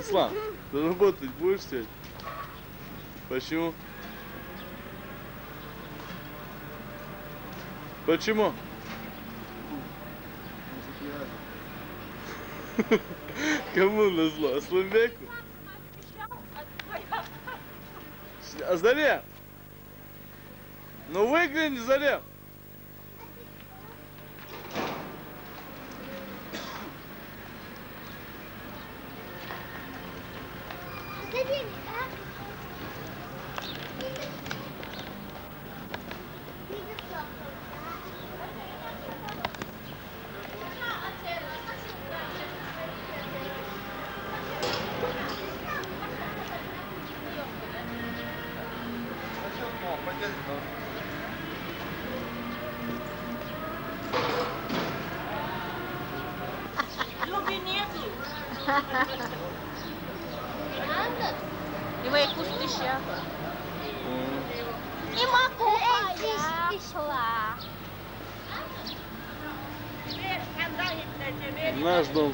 Ислам, ты работать будешь сегодня? Почему? Почему? Кому назло? Асланбеку? А Зарем? Ну выгляни, Зарем!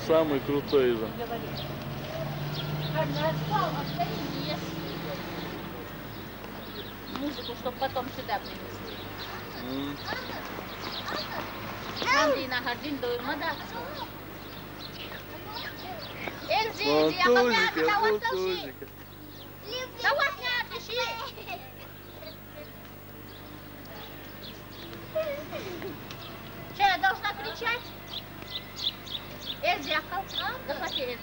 Самый крутой же. Музыку, чтобы потом сюда принести. Эльзи, давай. Давай не отдыши. Что, я должна кричать? Эльза, захвати Эльзу.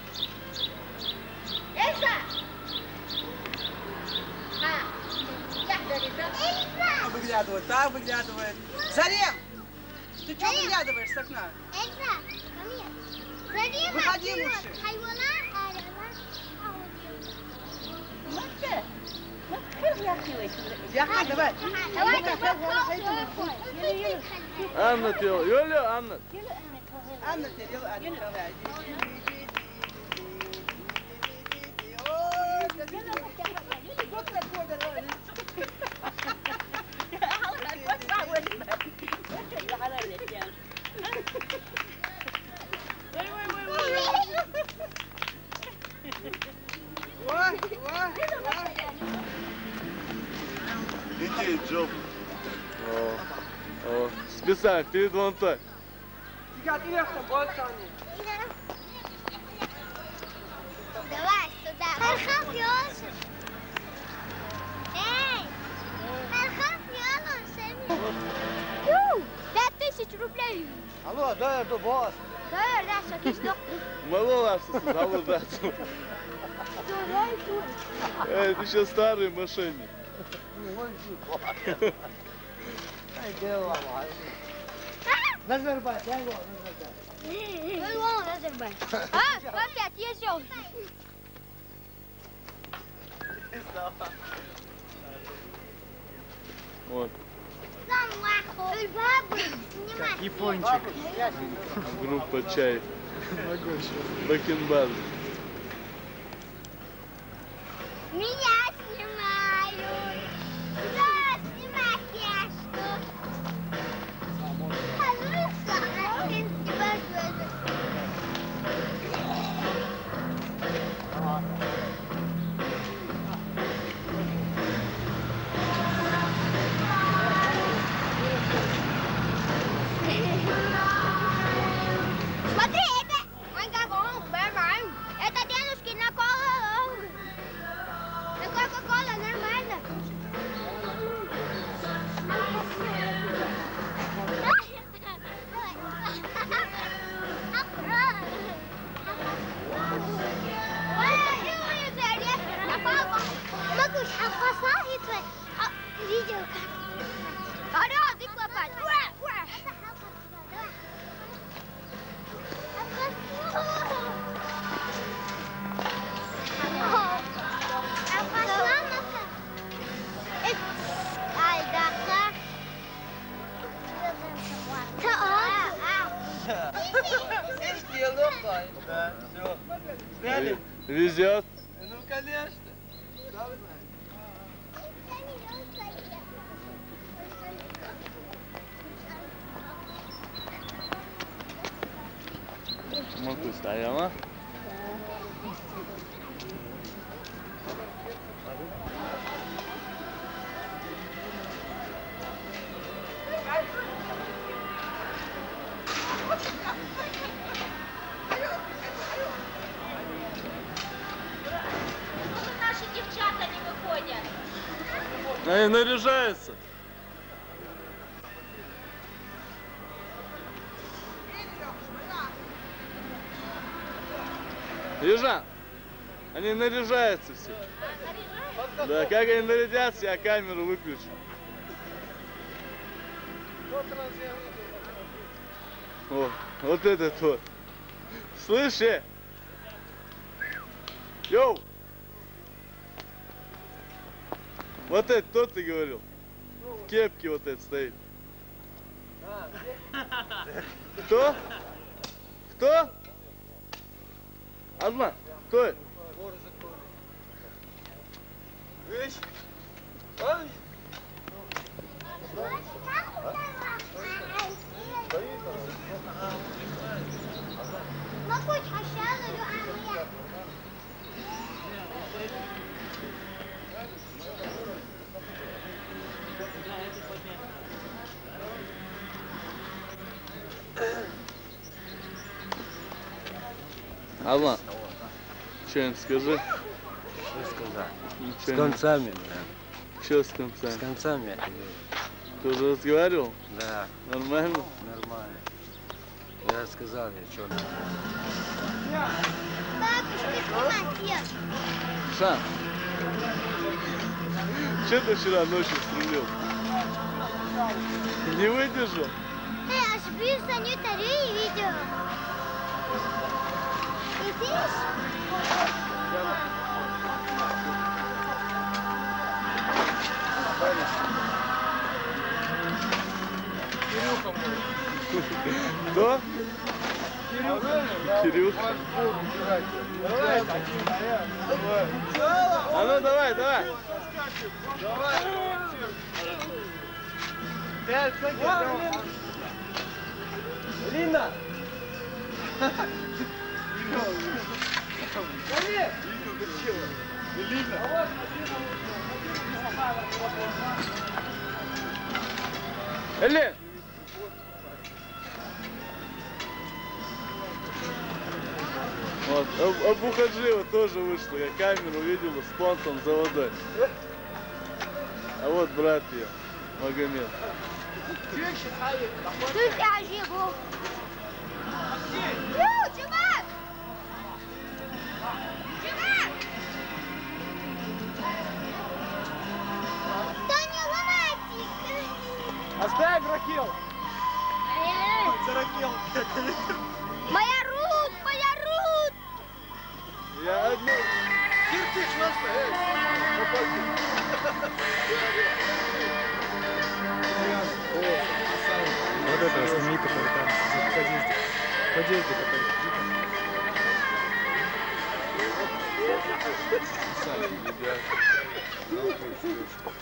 Эльза! А, як дорізати? Эльза! Выглядывает, так выглядывает. Зарем! Ты что выглядываешь с окна? Эльза, ко мне. Зарема, Выходи лучше. Давайте попробуем. Анна тел, Юля, Анна. Анна, ой. Иди, Джоб. О, о, специально, перед вон так. Bol saniye. Давай сюда. Архав Йосиф. Эй! Йосиф. Пять тысяч рублей. Алло, да, это босс. Да, что ты сдох. Мало лапса, мало дать. Эй, ты сейчас старый мошенник. Ай, дело, Назарбай, дай его, Назарбай. Ну, вон, Назарбай. А, опять езжу. Вот, Бабы, снимай. Япончик. группа чай. Бакенбарды. Они наряжаются. Южан, они наряжаются все. Да, как они нарядятся, я камеру выключу. О, вот этот вот. Слышь, э? Йоу! Вот это кто ты говорил? В кепке вот это стоит. Кто? Кто? Одна. Кто это? ما Алла, что-нибудь скажи. Что сказать? С концами, блядь. Что с С концами? концами я тебе. Ты уже разговаривал? Да, Нормально? нормально. Я сказал, я что Бабушка, снимай Шан, что ты вчера ночью стрелил? Не выдержал? Эй, аж bir sanitary видео. Кто? Кирюха. А ну давай, давай. Лина! Элен! Вот, Аб- Абу Хаджиева тоже вышла, я камеру видела с понтом за водой. А вот брат ее, Магомед. Ты Оставь Рахил! Моя Рут! Моя Рут! Я одну... Вот этого сними, который там в подъезде. В подъезде, который. Вот.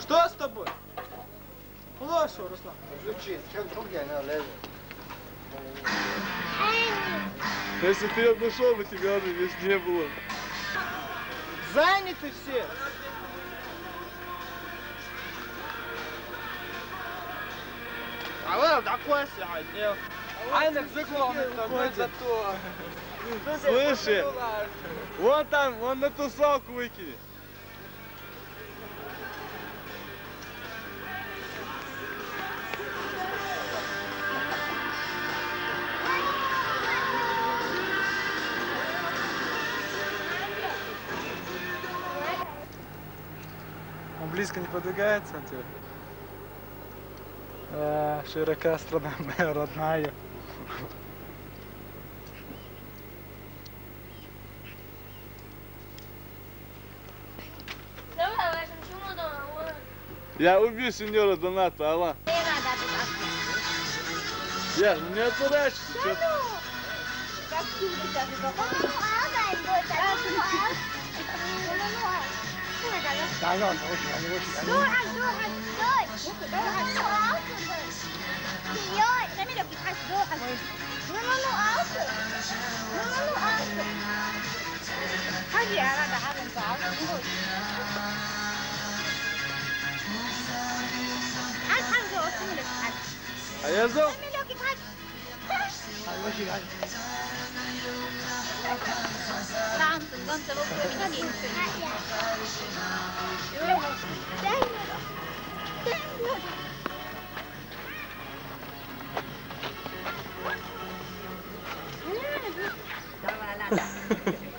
Что с тобой? Плохо, Руслан. Если ты обошел бы, тебя уже здесь не было. Заняты все! А вы такой сядь, Айнек заглохнет, мы зато. Слышь, вон там, вон на тусовку выкини. Близко не подвигается от тебя. А, широка страна моя родная. Я убью сеньора Доната, Алла. Не надо туда. Я, ну не отворачивайся, ты? Как ты Dayan, boş ver, boş ver. Dur, ay, dur, ay, dur. Bunu alsın let me look, because dur, let me look, 3分4分僕みんなで一緒に。Ha ha ha.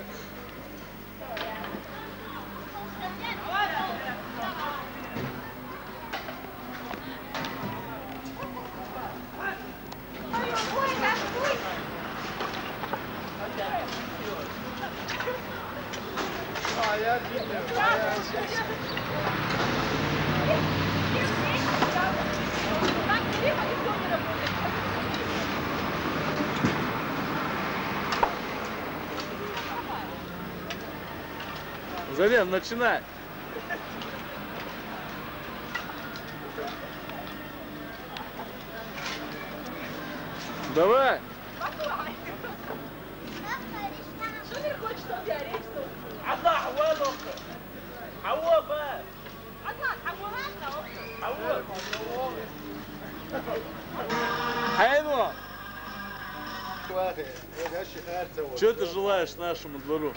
Я считаю, вот. что ты желаешь нашему двору?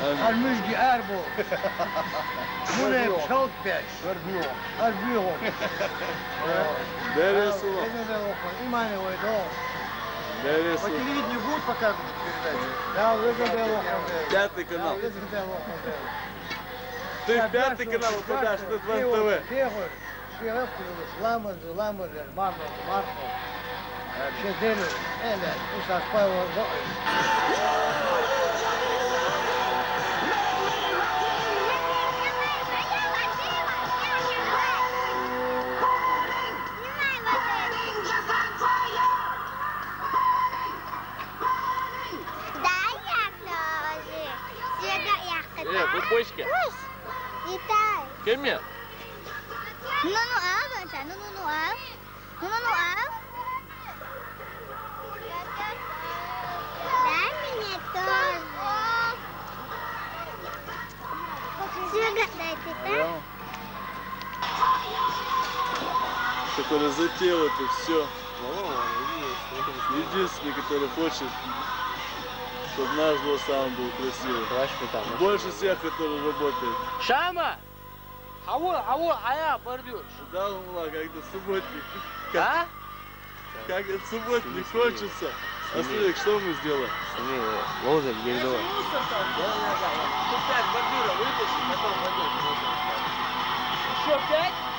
Her büyük ol. Дарья Суло. Özür dilerim o kadar. İmanı oydu o. Дарья Суло. телевидению будут показывать передачи? Да, o kadar. Пятый канал. dilerim o kadar. Ты в пятый канал попадаешь, тут в НТВ. Тихо, шериф, ламазы, ламазы, мармар, мармар. Шедели, эле, уса спайл, Э, пупочки. Вітай. Кемер. Ну, ну, а, доча, ну, ну, ну, а. Ну, ну, ну, а. Дай мне тоже. Сюда дайте, да? Который затеял это все. Единственный, который хочет, чтобы наш сам был красивый. Больше всех, которые работают. Шама! А вот, а вот, а я бордюр. Да, ну умла, как-то субботник. А? Как этот субботник кончится. А смотри, что мы сделаем? Смотри, лозер, где давай. Да, да, да. Тут пять бордюра вытащим, потом пойдем. Еще пять?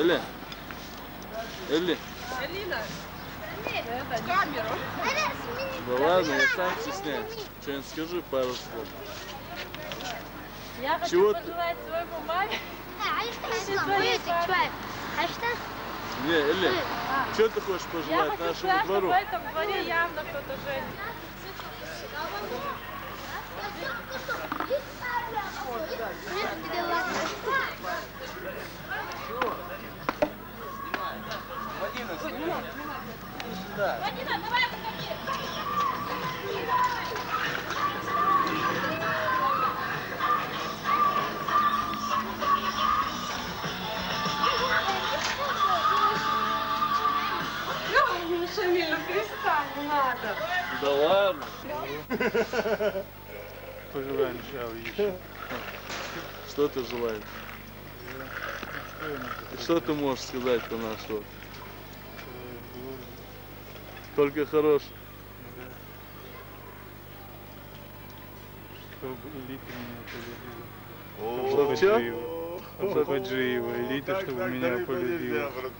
Эля. Эля. Элина, это, камеру. Да ладно, я сам стесняюсь. Что-нибудь скажи пару слов. Я хочу Чего ты? пожелать своему маме. А что? Не, Эля, что ты хочешь Я пожелать хочу нашему сказать, что двору? в этом дворе явно кто-то женится. Шамиль, ну перестань, надо. Да ладно. Пожелаем шау еще. Что ты желаешь? Что ты можешь сказать про наш Только хорошее. чтобы элита меня полюбила. Чтоб Чтобы? Хаджиева. Чтобы Хаджиева, элита, чтобы меня полюбила. Чтобы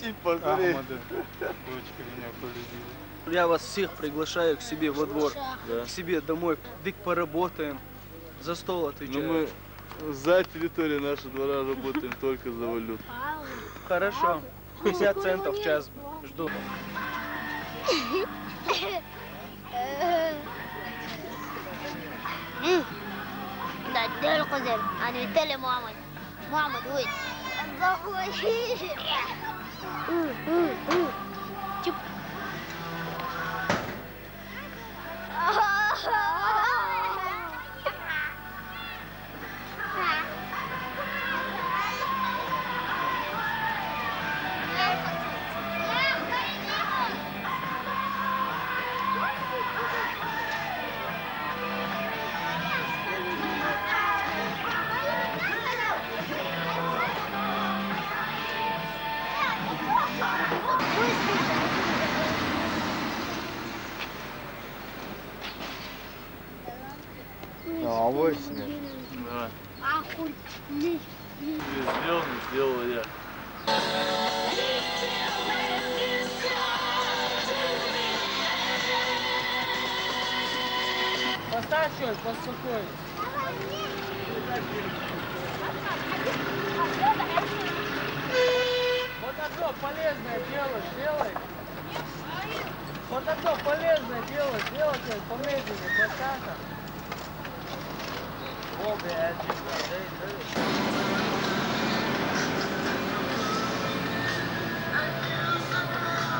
Типа. Ахмада, дочка меня полюбила. Я вас всех приглашаю к себе во двор, Да. к себе домой. Дык поработаем, за стол Ну отвечаю. мы за территорией нашего двора работаем только за валюту. Хорошо. 50 центов в час жду. ده اديله قزم انا قلت محمد محمد وين شوف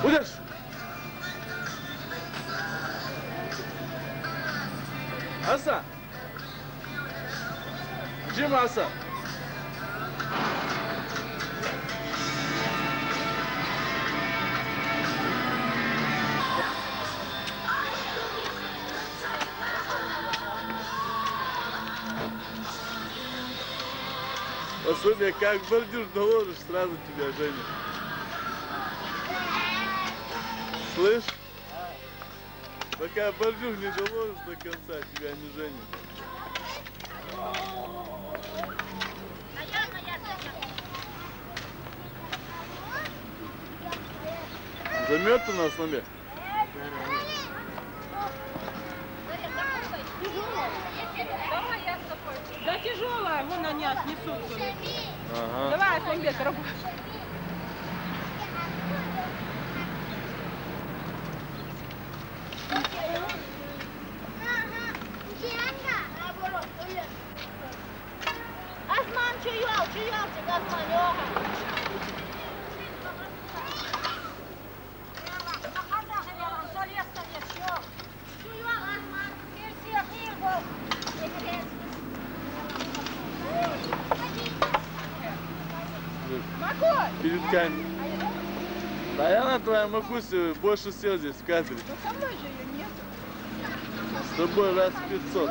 Будешь? Аса! Джима Аса! Особенно как бордюр наложишь, сразу тебя женят. Слышь? Пока бордюр не доложишь до конца, тебя не женят. Замет у нас с тобой. Да тяжелая, вон они отнесут. Ага. Давай, Асламбек, работай. Твоем Макусе больше сел здесь в кадре. Ну со мной же ее нет. С тобой раз 500.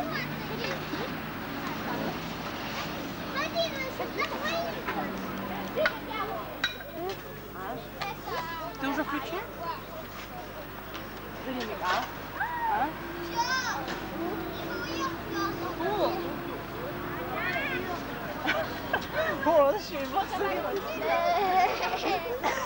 Ты уже включил? Женя, а? А? О! О, он еще и боксирует.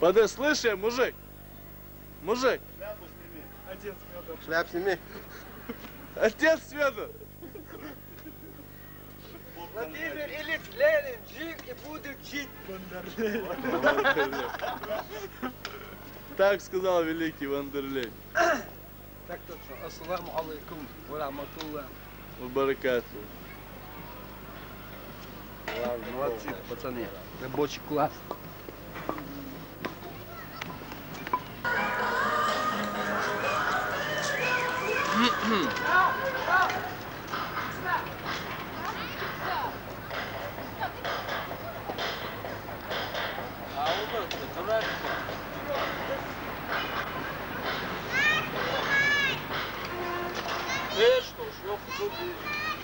Подай, слышь, я, мужик? Мужик, Шляп сними. отец Света. Владимир Ильич Ленин жив и будет жить. Так сказал великий Вандерлей. Так точно. Ассаламу алейкум ва рахматуллах. Баракату. Молодцы, пацаны. Рабочий класс. А вот это, дурак. Ты что, шлёпку тут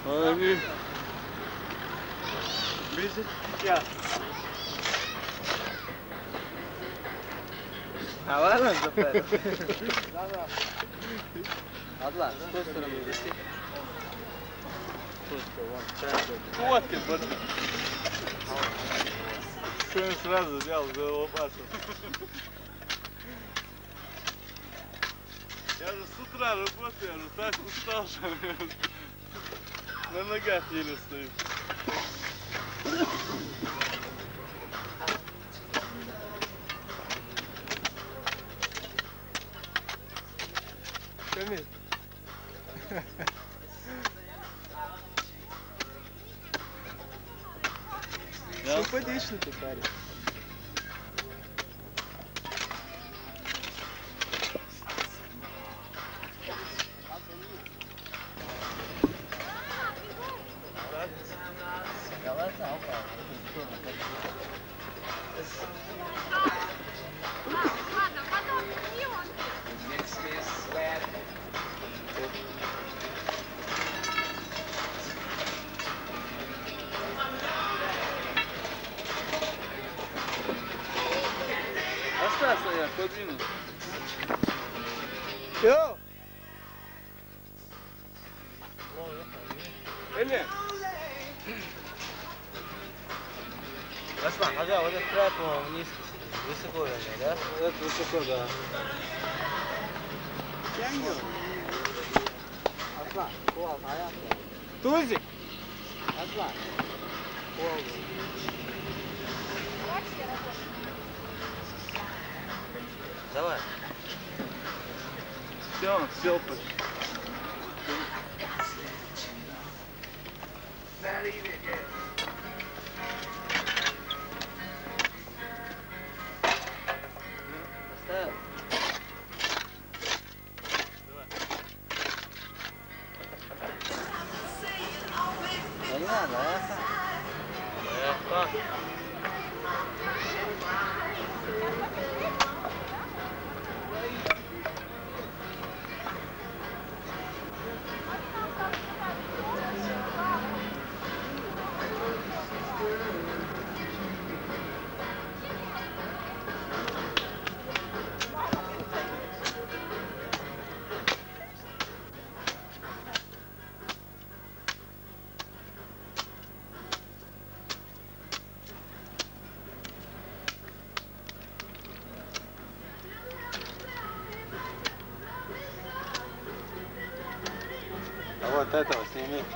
А они... Месяц сейчас. А ладно, запер. Адла, с той стороны виси. Фотки, братан. Сегодня сразу взял за лопату. Я же с утра работаю, я же так устал, что на ногах еле стою. Aslan, kol ayakta. Тузик! Aslan. Kol. Давай. Все, он сел под... Поставил. Вот этого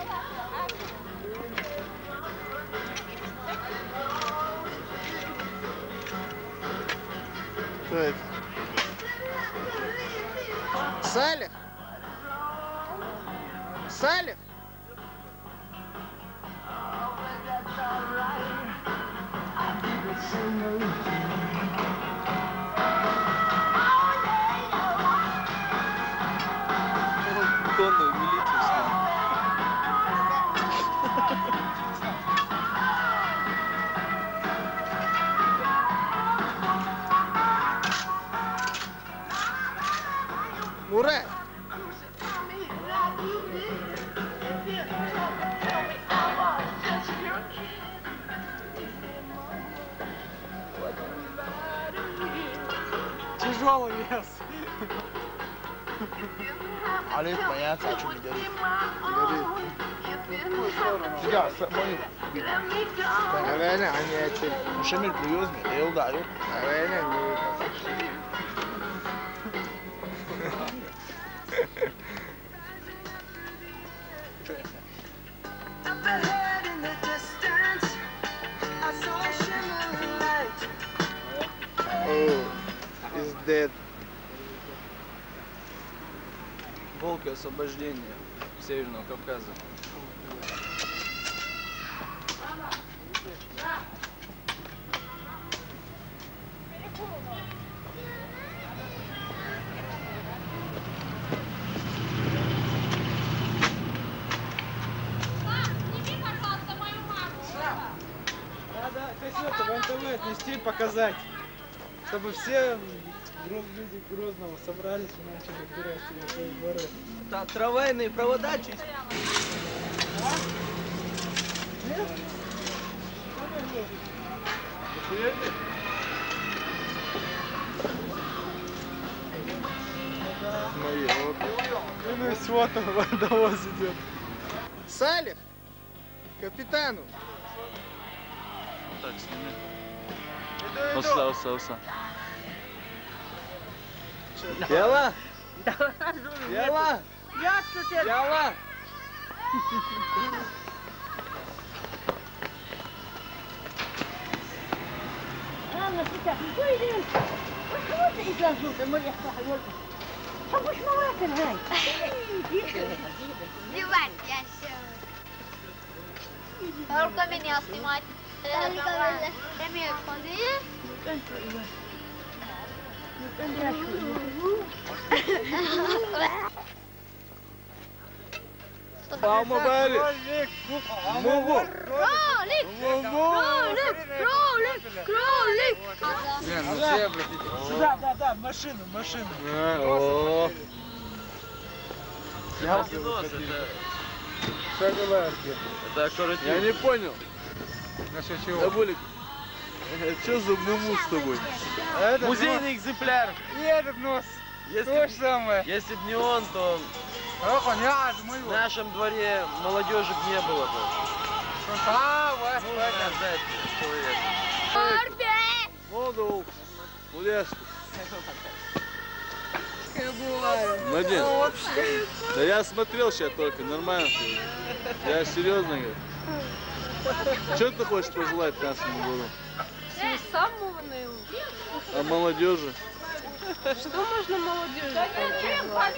показать. Чтобы все люди Грозного собрались и начали убирать его свои дворы. Та- Трамвайные провода чистят. Мои, вот. Ну и вот он водовоз идет. Салих! Капитану! Так, сними. Уса, уса, уса. Дела? Дела? Дела? Ладно, сейчас, пойдем. Почему ты изложил? Ты мне сказал. А почему вы это знаете? Снимать я все. А руками не снимать. Премию Мама Барри! Муму! Кролик! Кролик! Блин, ну все обратите. Да, да, да, машину, машину. А, О, Согласен. я не понял. Насчет чего? Что за муму с тобой? Это Музейный экземпляр. нос. И этот нос. Если То же самое. Если бы не он, то А, понятно, в нашем дворе молодежи б не было бы. А, вас Нужно отдать. Орбе! Надень. Да я смотрел сейчас только, нормально. Я серьезно говорю. Что ты хочешь пожелать нашему двору? Всего самого наилучшего. А молодежи? Что можно молодежи пожелать?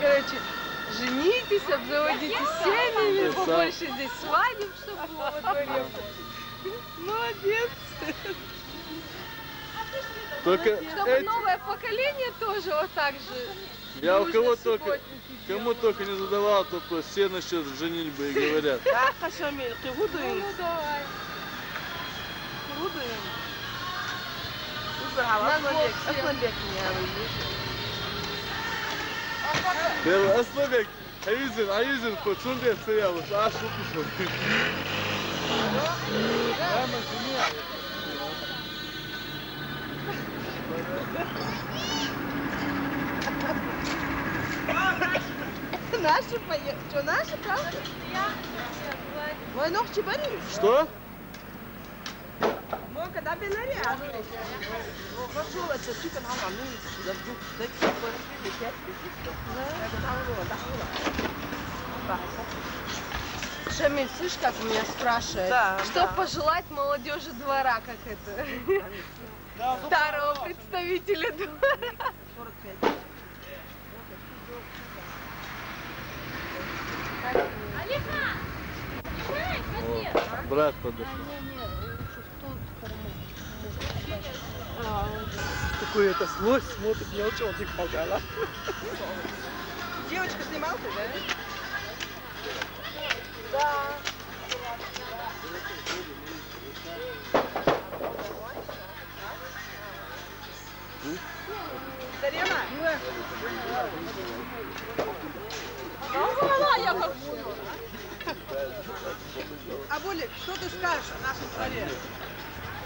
Короче, женитесь, обзаводитесь семьями, побольше здесь свадеб, чтобы было во дворе. Молодец. Только Чтобы эти- новое поколение тоже вот так же. Я у кого только, кому только не задавал, то вопрос, все насчет женитьбы и говорят. Ну давай. Всех. Первый, Аслабек, Айзен, Айзен, Коцунде, Цеялыш, а что пошел? Наши поехали. Что, наши, правда? Мой ног чебани. Что? Мой когда бенаря. Шамиль, слышь, как меня спрашивает? что пожелать молодежи двора, как это? Старого представителя двора. О, брат подошел. Такой это злость смотрит, не учил, типа погала. Девочка, снимал ты, да? Дарина? Ну, я Абулик, что ты скажешь о нашем дворе?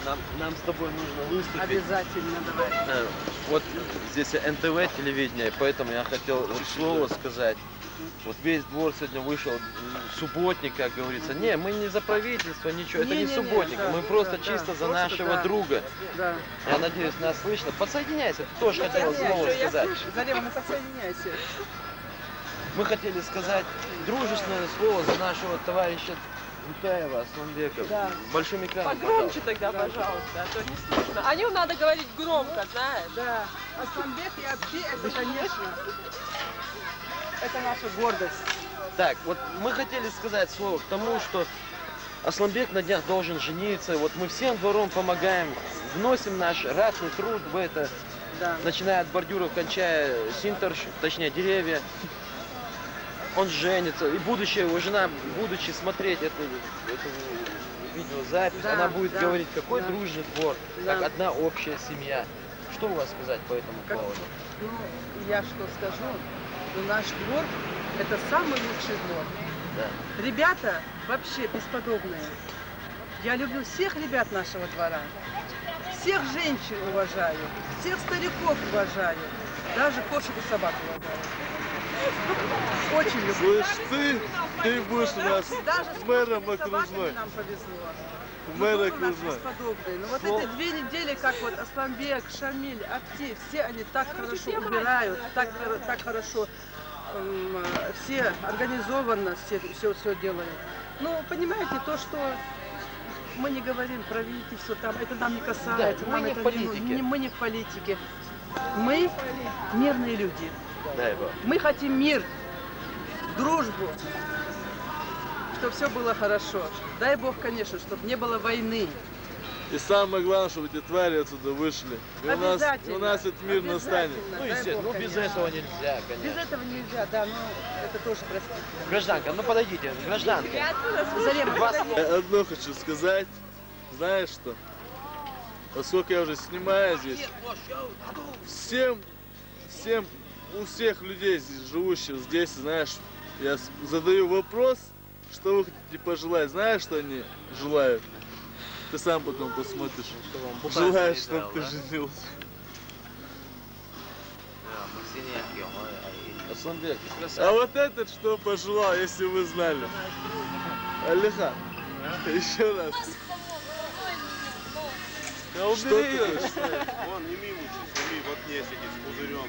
Нам, нам с тобой нужно выступить. Обязательно, давай. Э, Вот здесь НТВ телевидение, поэтому я хотел вот слово сказать. Вот весь двор сегодня вышел субботник, как говорится. Не, мы не за правительство, ничего. Это не Не-не-не, субботник. да, мы просто да, чисто за просто нашего да. друга. Да. Я надеюсь, нас слышно. Подсоединяйся, ты тоже хотел слово сказать. Зарема, ну подсоединяйся. Мы хотели сказать дружественное слово за нашего товарища Бутаева, Асламбека. Да. Большим экраном, Погромче тогда, пожалуйста, а то не слышно. О нем надо говорить громко, знаешь? Да, Асланбек и Абди, это, конечно, это наша гордость. Так, вот мы хотели сказать слово к тому, что Асламбек на днях должен жениться. Вот мы всем двором помогаем, вносим наш ратный труд в это, Да. начиная от бордюров, кончая синтерш, точнее деревья. Он женится, и будущая его жена, будучи смотреть эту, эту видеозапись, Да, она будет да, говорить, какой да. дружный двор, как Да. одна общая семья. Что у вас сказать по этому Как- поводу? Ну, я что скажу, ну, наш двор – это самый лучший двор. Да. Ребята вообще бесподобные. Я люблю всех ребят нашего двора. Всех женщин уважаю, всех стариков уважаю, даже кошек и собак уважаю. Очень люблю. Слышь, ты, ты будешь у нас Даже с мэром окружной. нам повезло. Мэр Ну, окружной. Ну вот эти две недели, как вот Асланбек, Шамиль, Апти, все они так хорошо убирают, так, хор- так хорошо м, э, все организованно все, все, все делают. Ну, понимаете, то, что мы не говорим правительство, там, это нам не касается. мы нам не это в политике. не- мы не в политике. Мы мирные люди. Дай Бог. Мы хотим мир, дружбу, чтобы все было хорошо. Дай Бог, конечно, чтобы не было войны. И самое главное, чтобы эти твари отсюда вышли. И у нас, и у нас этот мир настанет. Ну, естественно, Бог, ну без конечно. этого нельзя, Без конечно. этого нельзя, да, но это тоже простительно. Гражданка, ну подойдите, гражданка. Вас- одно хочу сказать. Знаешь что? Поскольку я уже снимаю здесь, всем, всем, у всех людей здесь, живущих здесь, знаешь, я задаю вопрос, что вы хотите пожелать. Знаешь, что они желают? Ты сам потом посмотришь. Желаю, чтобы ты женился. Асланбек, ты А красавчик. вот этот что пожелал, если вы знали? Алиха, еще раз. Да Что убери ты ее. Вон, не мимо в окне сидит с пузырем.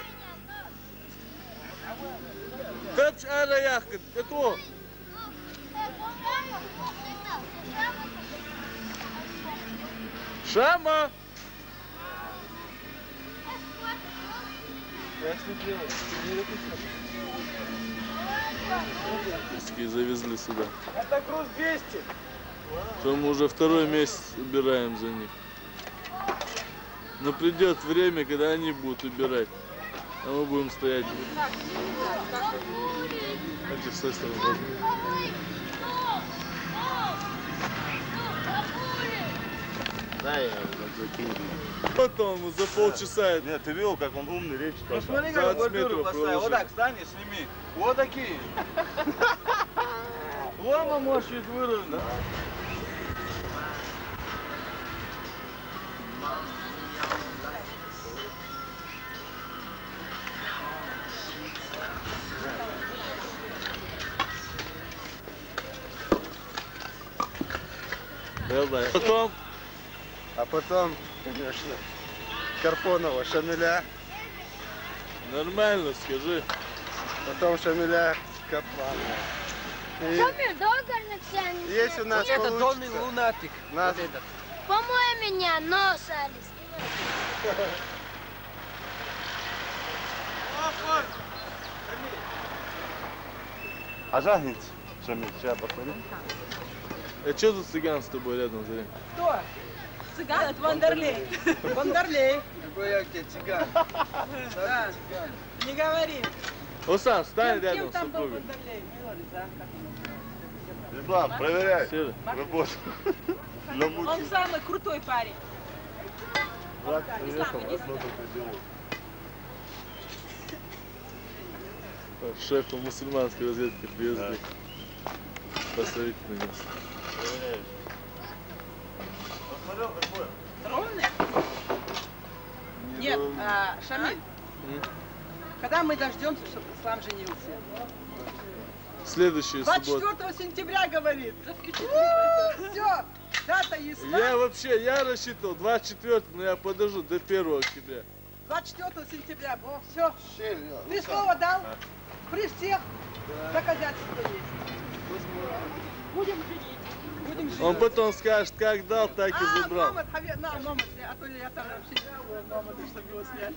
Kaç ara yakın? Это он. Шама! Риски завезли сюда. Это груз 200. То мы уже второй месяц убираем за них. Но придет время, когда они будут убирать. А мы будем стоять. Давайте с той стороны возьмем. Дай я закину. Вот он за полчаса. Нет, ты видел, как он умный речь Ну сказал? смотри, как 20 бордюры метров поставил. Вот так встань и сними. Вот такие. Лома можешь чуть выровнять. Давай. Потом А потом, конечно, Карпонова, Шамиля, нормально скажи. потом Шамиля, Карпонова. И Шамиль, давай горнемся. если у нас Это донный лунатик. нас Вот этот. Помой меня, нос, Алис. А жахните, Шамиль, сейчас посмотри. А что тут цыган с тобой рядом за Кто? Цыган? Это Вандерлей. Вандерлей. Какой я тебе цыган. Да. Не говори. Осан, встань Кем, кем рядом с там был супругой. Да? Беслан, проверяй работу. Он самый крутой парень. Брат приехал, одно только делал. Шефа мусульманской разведки привезли. Посмотрите на него. Проверяешь. Посмотрел, какое? Ровный? Нет, а, Шамиль. Когда мы дождемся, чтобы Ислам женился? Следующую субботу. 24 сентября, говорит. Все, дата ясна. Я вообще, я рассчитывал 24, но я подожду до 1 октября. 24 сентября. Все. Ты слово дал? При всех доказательства есть. Будем женить. Он потом скажет, как дал, так и А, забрал. Мамонт, а то я там вообще Мамонта, чтобы его снять.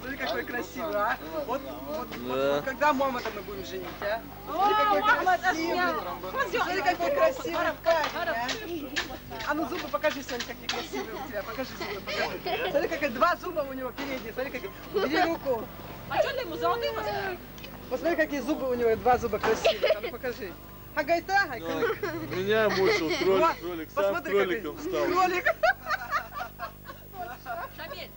Смотри, какой красивый, а? Вот, вот, вот, Да. вот когда Мамонта мы будем женить, а? Смотри, какой красивый. Смотри, какой красивый парень, а? А ну зубы покажи, Соня, какие красивые у тебя. Покажи зубы, покажи. Смотри, как два зуба у него передние. Смотри, как... Бери руку. А что ты ему золотые поставил? Посмотри, какие зубы у него, два зуба красивые. А ну покажи. Агайта, агайта. Меня мучил кролик, кролик, сам посмотри, кроликом стал. Кролик. Шамиль,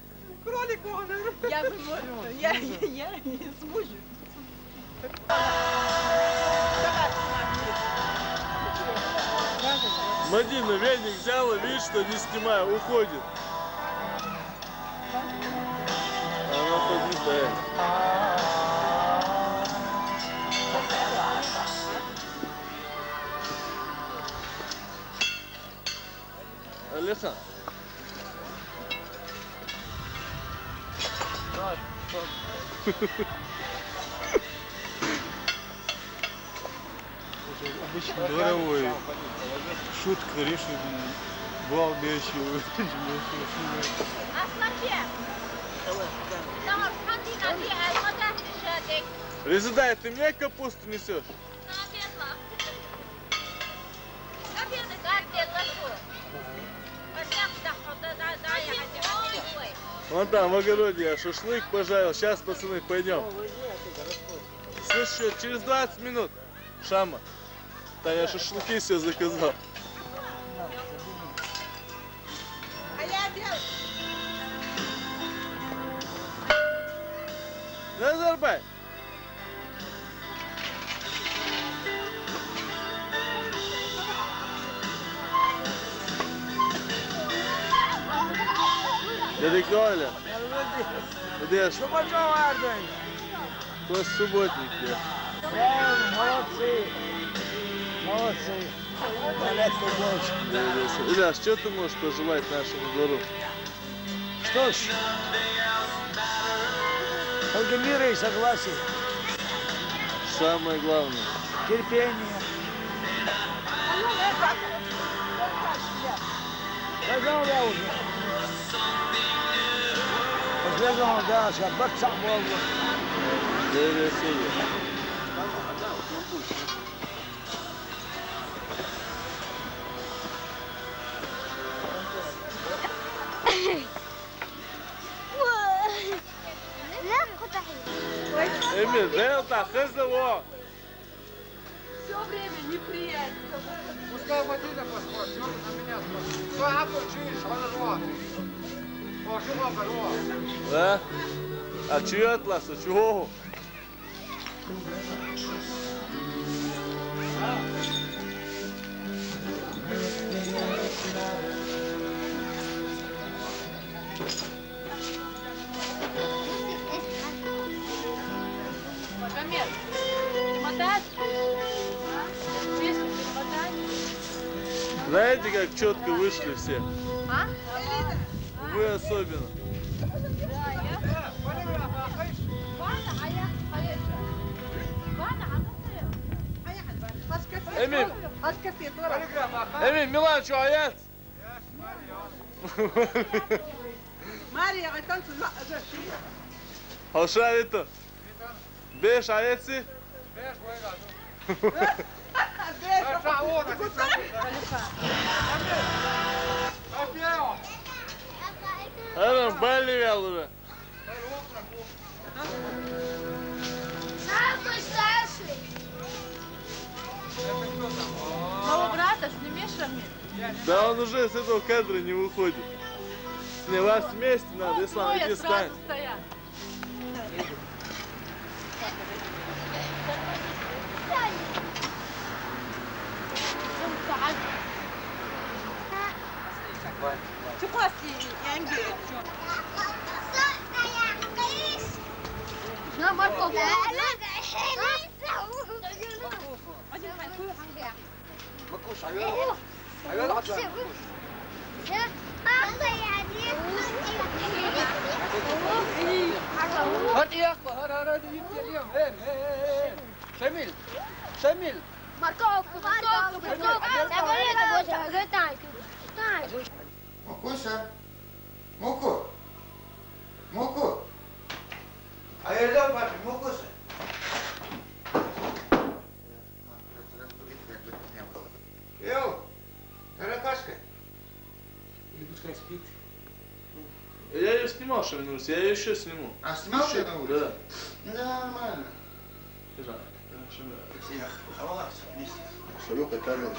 Кролик он. я же говорю, я, я, я не смужу. Мадина веник взяла, видишь, что не снимаю, уходит. Она подметает. Алихан. Обычно дворовой. Шутка, решит, балбещу. Резидай, ты мне капусту несешь? Вон там, в огороде я шашлык пожарил. Сейчас, пацаны, пойдем. Слышь, через 20 минут. Шама. Да я шашлыки себе заказал. Назарбай. Dedik öyle. Ödeş. Şubaca vardın. То субботник. Молодцы. Молодцы. Молодцы, дочь. Илья, что ты можешь пожелать нашему двору? Что ж, только мира и согласия, Самое главное. терпения. Сказал я уже. Последовал дальше, бацак был. Доверие себе. Эмиль, дай вот так, хазово. Все время неприятно. Пускай Мадина посмотрит, что ты на меня смотришь. Что я получишь, он О, что вам порвал? Да? А чье атлас? А чего? Перемотать? Знаете, как четко вышли все? А? Вы особенно. Эмиль, Милан, что, аят? Мария, а там туда, за Halşa etti. Beş ayetsi. Adam belli geldi. Моего брата сними, Шамиль. Да он уже с этого кадра не выходит. Не, вас вместе надо, Ислам, иди сразу tu crois qu'il y Non, moi, je comprends. Shamil! Shamil! Marco, Marco, Marco, Marco, Marco, Marco, Marco, Marco, Marco, Marco, Marco, Marco, Marco, Мукуша, муку, муку. Ayırdım papi, мукуша. Йоу, таракашка. Или пускай спит. Я ее снимал, что на улице, я ее еще сниму. А снимал еще на улице? Да. Ну, да, нормально. Да. Я ховалась вместе. صاروخ الثمن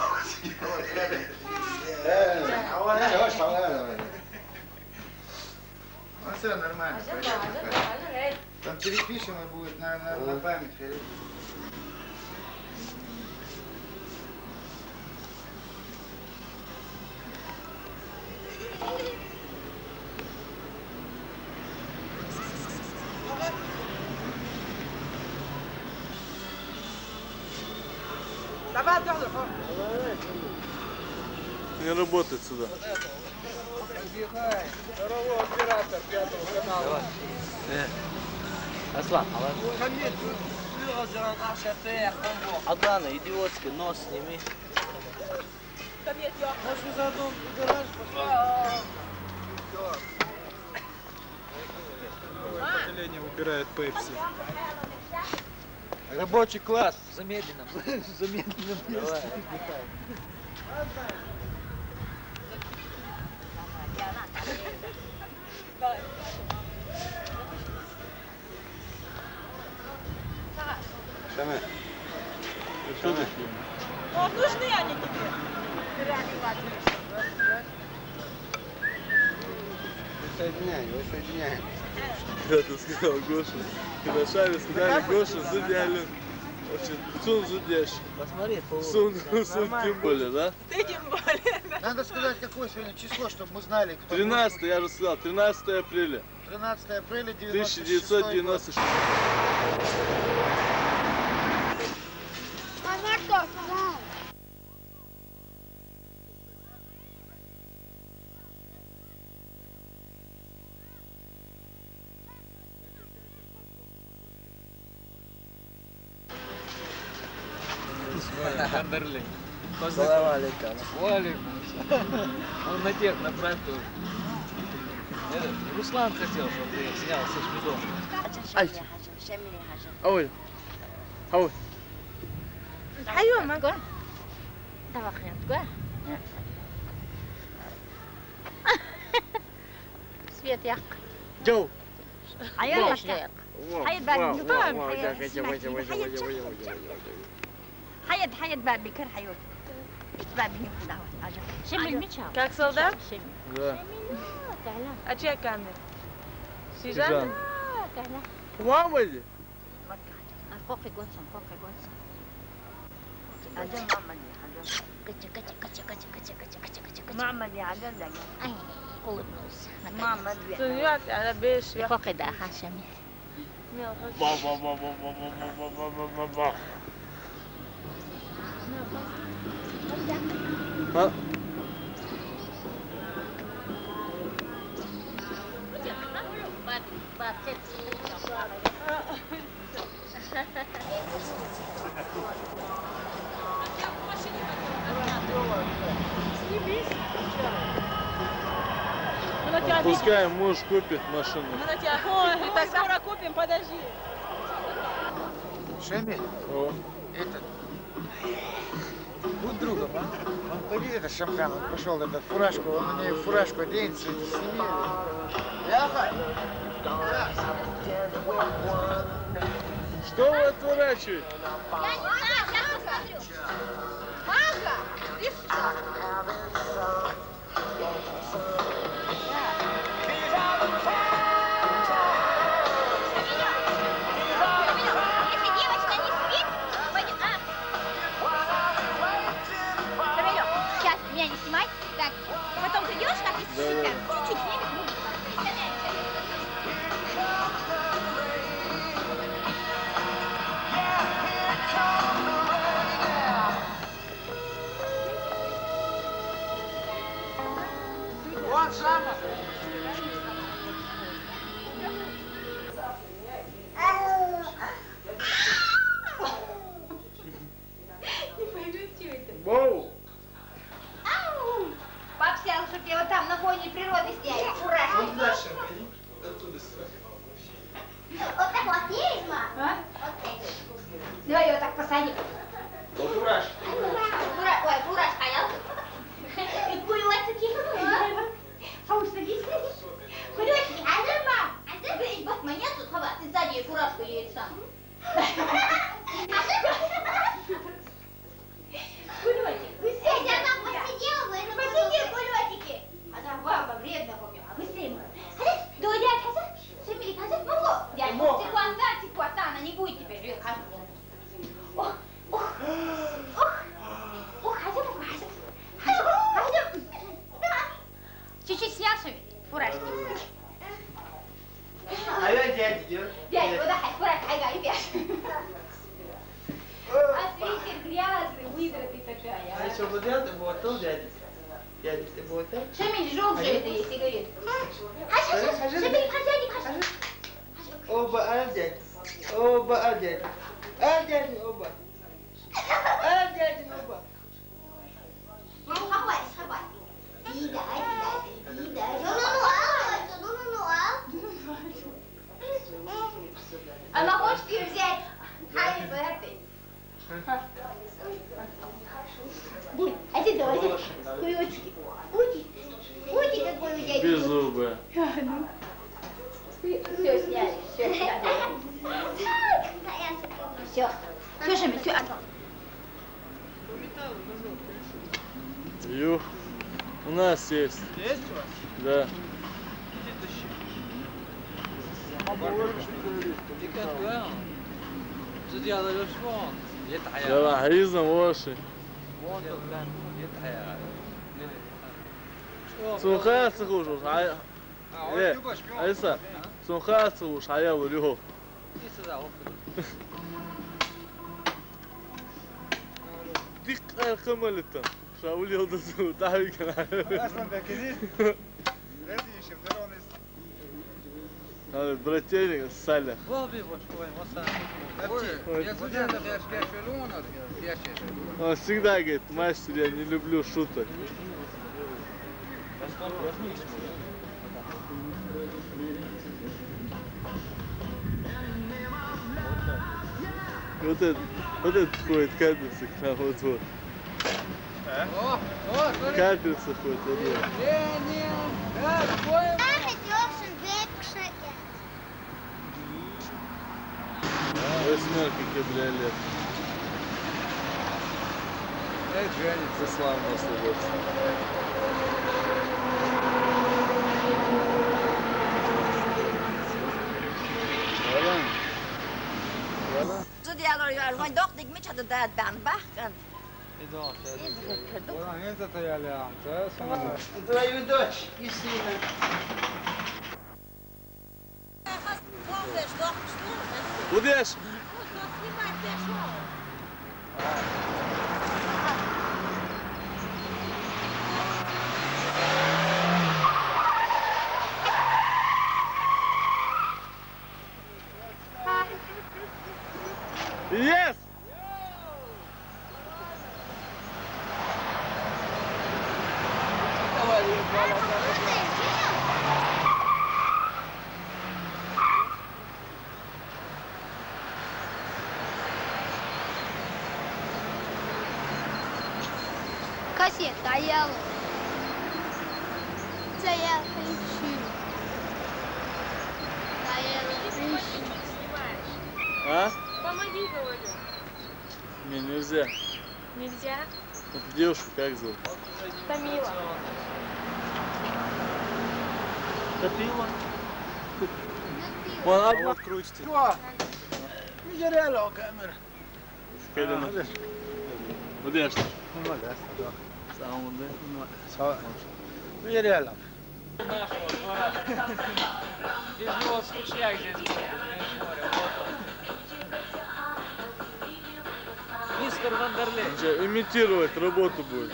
Ну все нормально. Там перепишем и будет на, на, на память. туда. Убегай. Второго оператора пятого канала. Э. Аслан, Адлана, идиотский, нос сними. Там нет, я. Нашу задум, гараж, пошла. Поколение убирает пепси. Рабочий класс. Замедленным. Замедленным. Давай. Месте. Шаме. Что ты? Вот нужны они тебе. Соединяй, его соединяй. Когда ты сказал Гоша, когда Шаре сказали Гоша, зудяли. Вообще, сун зудящий. Посмотри, по Сун, сун тем более, да? Ты тем более. Надо сказать, какое сегодня число, чтобы мы знали, кто 13, я же сказал, 13 апреля 13 апреля 96 1996. Бандерлей. Салам алейкум. Валикум. Он на тех направь тоже. Руслан хотел, чтобы ты снял со шмидом. Ай. Ауль. Ауль. Хайо, Маго. Давай, Хэнтго. Свет ярко. Джоу. А я ярко. А я ярко. А я ярко. А я ярко. حيد حيد بابي كر حيوت بابي دعوة عجب شمي المتشا كاك سودا شمي تعال اتشي كامل سيجان تعال وين ولي فوقي قوتشن فوقي قوتشن عجب معمل عجب كتش كتش كتش كتش كتش كتش كتش كتش كتش معمل عجب لك اي قول نوس معمل سنيات على بيش فوقي ده حاشمي بابا بابا بابا А? Пускай муж купит машину. Мы на тебя... Ой, так скоро купим, подожди. Шамиль, О. этот, другом, а? Он пойди это шамхан, он пошел этот фуражку, он на ней фуражку оденет, сними. Яха! Что вы отворачиваете? Я не знаю, сейчас посмотрю. Мага! Иди сюда. khas khush hay. Eh, Aysa. Sun khas khush haya waliho. Dik arkamalita. Şavul yıldızı daha kan. Aslan bekledin. Nerede yaşayayım? Nerede Hadi брательник Саля. وابي شوي وصل Ой. Я студент, я шкафелон, я шкафелон. Он всегда говорит, мастер, я не люблю шуток. вот этот, вот этот ходит, капельца к нам, вот вот. Смотри. Капельца ходит, вот вот. Восьмерка кабриолет. Эй, Дженни. Ислам наследовался. تیالوریال وان داخت دیگه میشه داد داد بند بخکن Buradan ne de tayalı amca? Sana je Dayı is yüzüne. Bu diyesin. А? Помоги, говорю. Не, нельзя. Нельзя? Эту девушку как зовут? Тамила. Топила. Вон одна крутите. Что? Ну, я реально камера. Скалина. Будешь? Ну, да, да. Самому, да? Ну, я реально. нашего двора. Без него скучняк здесь будет, понимаешь, море. Вот он. Вандерлей. Че, имитировать работу будет.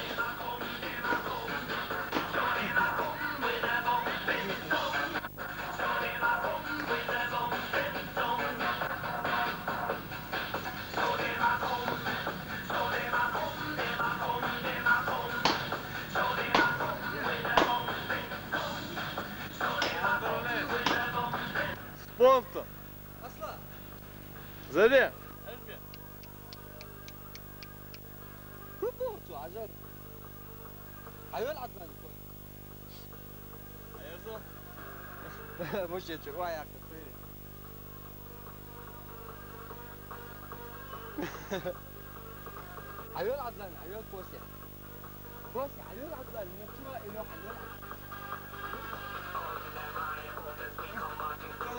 Спонтом. Aslan. Заре. Gözetiyor o ayakta böyle. ayol adlan, ayol Kosya. Kosya, ayol adlan. Yapma enoh, ayol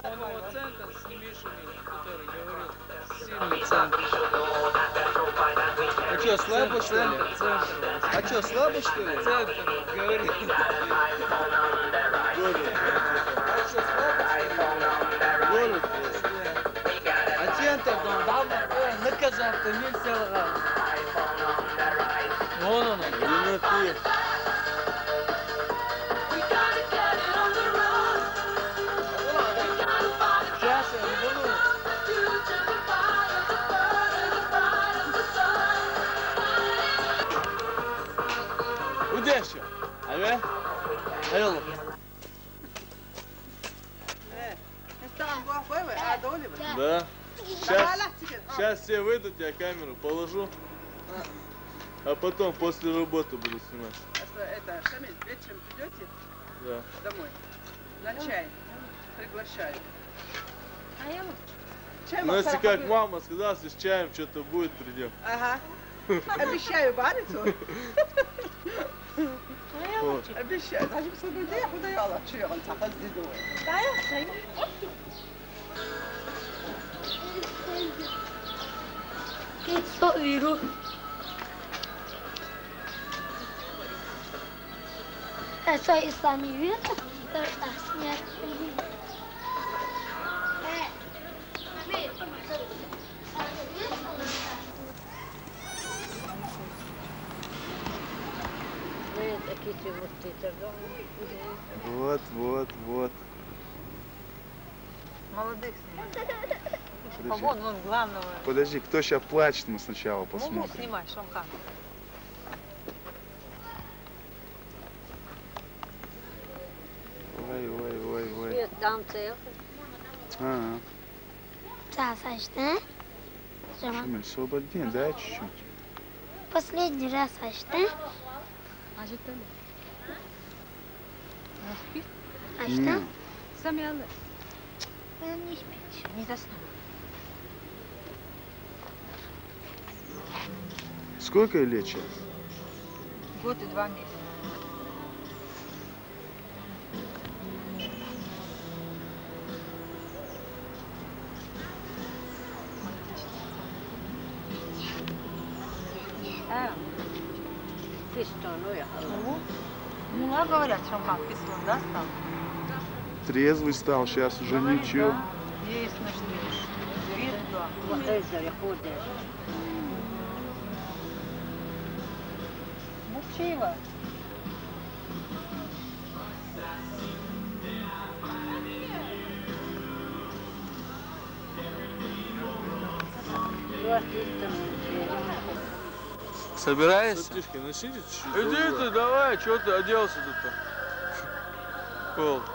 Одного цента с Мишиной, который говорил, сильный центр. А что, слабо что ли? Центр. А что, слабо что ли? Центр, говорит. Наказал, ты не сделал. Вон он. Ленофил. Сейчас я не буду. Удачи. Ага. Ayol. Да. Сейчас, сейчас все выйдут, я камеру положу. А потом после работы буду снимать. Это, Шамиль, вечером придете Да. домой? На чай. Приглашаю. Чай Ну если как мама сказала, если с чаем что-то будет, придем. Ага. Обещаю, барицу. Вот. Обещаю. Даже в своем деле лицо. Это и сами вето, это смерть. Вот, вот, вот. Молодых снимают. Подожди. Вон, вон, главного. Подожди, кто сейчас плачет, мы сначала Ну, посмотрим. снимай, Шамхан. Ой, ой, ой, ой. Dancer. А, Сашта. Шамиль, освободи, дай чуть-чуть. Последний раз, Сашта. Acıktın mı? Ne спит? А Не, что? Сам я алır. Он не спит. Не заснул. Сколько лет сейчас? Год и два месяца. Трезвый стал, сейчас уже ничего. Есть ночные. Вот это заходишь. Мучила. Собираешься? Братишки, начните чуть-чуть. Иди ты, давай, что ты оделся тут-то? Кол.